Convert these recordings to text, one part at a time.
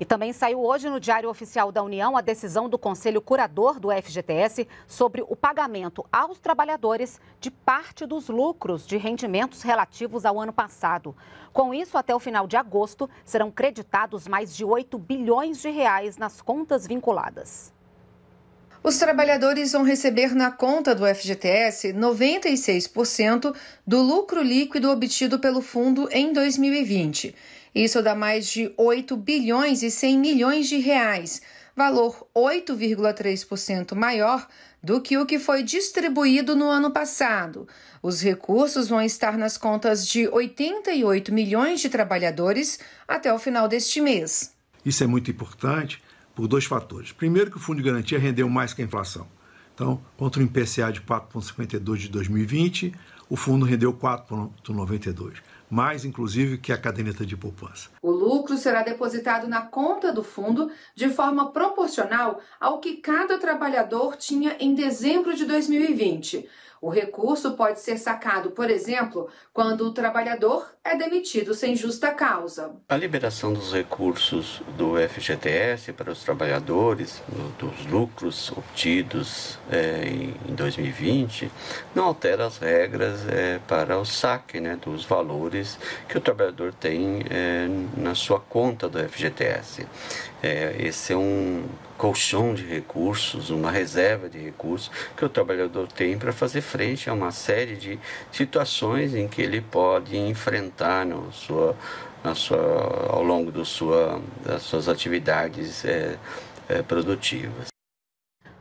E também saiu hoje no Diário Oficial da União a decisão do Conselho Curador do FGTS sobre o pagamento aos trabalhadores de parte dos lucros de rendimentos relativos ao ano passado. Com isso, até o final de agosto, serão creditados mais de 8 bilhões de reais nas contas vinculadas. Os trabalhadores vão receber na conta do FGTS 96% do lucro líquido obtido pelo fundo em 2020. Isso dá mais de 8 bilhões e 100 milhões de reais, valor 8,3% maior do que o que foi distribuído no ano passado. Os recursos vão estar nas contas de 88 milhões de trabalhadores até o final deste mês. Isso é muito importante por dois fatores. Primeiro, que o Fundo de Garantia rendeu mais que a inflação. Então, contra o IPCA de 4,52 de 2020, o fundo rendeu 4,92 mais inclusive que a caderneta de poupança. O lucro será depositado na conta do fundo de forma proporcional ao que cada trabalhador tinha em dezembro de 2020. O recurso pode ser sacado, por exemplo, quando o trabalhador é demitido sem justa causa. A liberação dos recursos do FGTS para os trabalhadores, dos lucros obtidos é, em 2020, não altera as regras é, para o saque né, dos valores que o trabalhador tem é, na sua conta do FGTS. É, esse é um colchão de recursos, uma reserva de recursos que o trabalhador tem para fazer frente a uma série de situações em que ele pode enfrentar no sua, na sua, ao longo do sua, das suas atividades é, é, produtivas.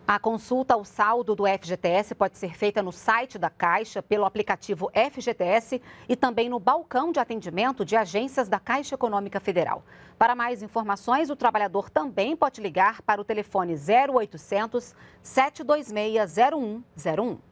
A consulta ao saldo do FGTS pode ser feita no site da Caixa, pelo aplicativo FGTS e também no balcão de atendimento de agências da Caixa Econômica Federal. Para mais informações, o trabalhador também pode ligar para o telefone 0800 726 0101.